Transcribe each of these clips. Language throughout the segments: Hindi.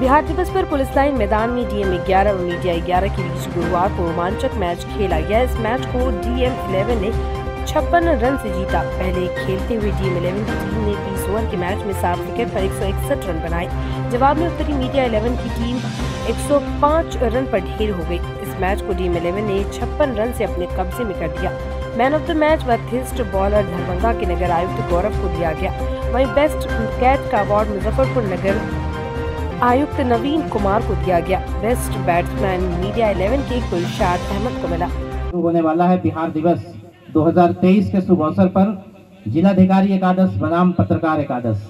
बिहार दिवस पर पुलिस लाइन मैदान में डीएम 11 और मीडिया 11 के बीच गुरुवार को रोमांचक मैच खेला गया। इस मैच को डीएम 11 ने छप्पन रन से जीता। पहले खेलते हुए डीएम 11 की टीम ने 20 ओवर के मैच में सात विकेट पर 161 रन बनाए। जवाब में उत्तरी मीडिया 11 की टीम 105 रन पर ढेर हो गई। इस मैच को डीएम 11 ने छप्पन रन से अपने कब्जे में कर दिया। मैन ऑफ़ द मैच वथिस्ट बॉलर दरभंगा के नगर आयुक्त गौरव को दिया गया। वहीं बेस्ट कैच का अवार्ड मुजफ्फरपुर नगर आयुक्त नवीन कुमार को दिया गया। बेस्ट बैट्समैन मीडिया 11 के गुलशाद अहमद को मिला होने वाला है बिहार दिवस। 2023 के शुभ अवसर पर जिलाधिकारी एकादश, बनाम पत्रकार एकादश।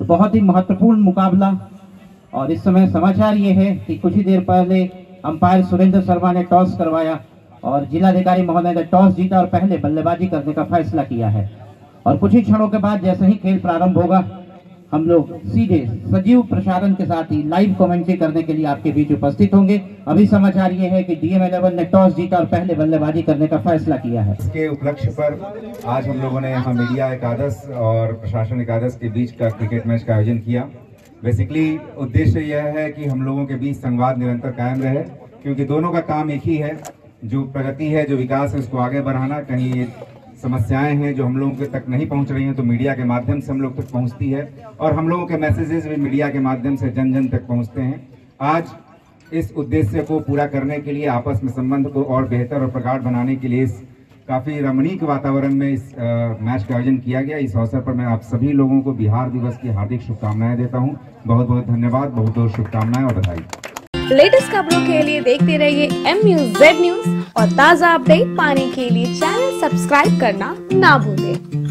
तो बहुत ही महत्वपूर्ण मुकाबला। और इस समय समाचार ये है कि कुछ ही देर पहले अंपायर सुरेंद्र शर्मा ने टॉस करवाया और जिलाधिकारी महोदय ने टॉस जीता और पहले बल्लेबाजी करने का फैसला किया है। और कुछ ही क्षणों के बाद जैसे ही खेल प्रारंभ होगा हम लोग सीधे सजीव प्रसारण के साथ ही लाइव कमेंट्री करने के लिए आपके बीच उपस्थित होंगे। अभी समाचार ये है कि डीएम इलेवन ने टॉस जीता और पहले बल्लेबाजी करने का फैसला किया है। इसके उपलक्ष्य पर आज हम लोगों ने यहाँ मीडिया एकादश और प्रशासन एकादश के बीच का क्रिकेट मैच का आयोजन किया। बेसिकली उद्देश्य यह है कि हम लोगों के बीच संवाद निरंतर कायम रहे, क्योंकि दोनों का काम एक ही है। जो प्रगति है, जो विकास है, उसको आगे बढ़ाना, कहीं समस्याएँ हैं जो हम लोगों के तक नहीं पहुँच रही हैं तो मीडिया के माध्यम से हम लोग तक पहुँचती है। और हम लोगों के मैसेजेस भी मीडिया के माध्यम से जन जन तक पहुँचते हैं। आज इस उद्देश्य को पूरा करने के लिए, आपस में संबंध को और बेहतर और प्रगाढ़ बनाने के लिए इस काफ़ी रमणीक वातावरण में इस मैच का आयोजन किया गया। इस अवसर पर मैं आप सभी लोगों को बिहार दिवस की हार्दिक शुभकामनाएँ देता हूँ। बहुत बहुत धन्यवाद बहुत बहुत शुभकामनाएँ और बधाई। लेटेस्ट खबरों के लिए देखते रहिए एम न्यूज़ जेड न्यूज़ और ताज़ा अपडेट पाने के लिए चैनल सब्सक्राइब करना ना भूलें।